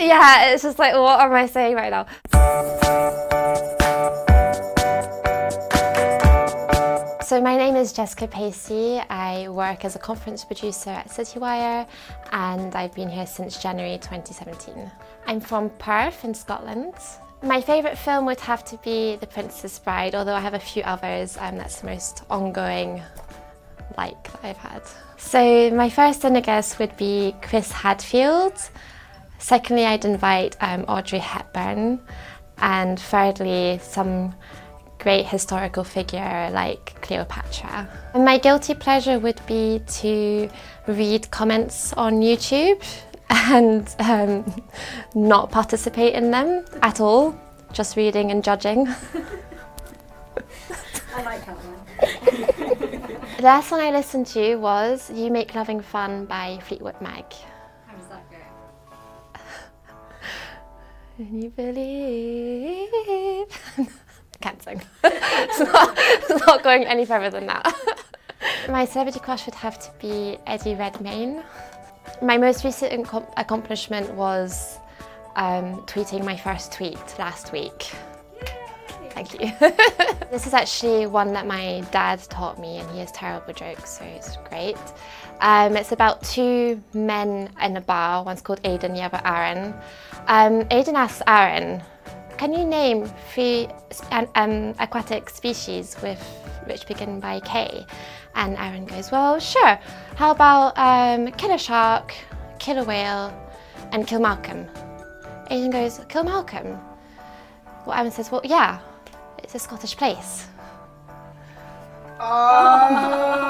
Yeah, it's just like, what am I saying right now? So my name is Jessica Paciej. I work as a conference producer at Citywire and I've been here since January 2017. I'm from Perth in Scotland. My favourite film would have to be The Princess Bride, although I have a few others and that's the most ongoing like that I've had. So my first dinner guest would be Chris Hadfield. Secondly, I'd invite um, Audrey Hepburn. And thirdly, some great historical figure like Cleopatra. And my guilty pleasure would be to read comments on YouTube and um, not participate in them at all, just reading and judging. I like that one. the last one I listened to was You Make Loving Fun by Fleetwood Mac. And you believe. Can't sing. it's, not, it's not going any further than that. My celebrity crush would have to be Eddie Redmayne. My most recent accomplishment was um, tweeting my first tweet last week. Thank you. this is actually one that my dad taught me and he has terrible jokes, so it's great. Um, it's about two men in a bar, one's called Aidan, the other Aaron. Um, Aidan asks Aaron, can you name three um, aquatic species with which begin by K? And Aaron goes, well, sure. How about um, killer shark, killer whale, and kill Malcolm? Aidan goes, kill Malcolm? Well, Aaron says, well, yeah, it's a Scottish place. Oh.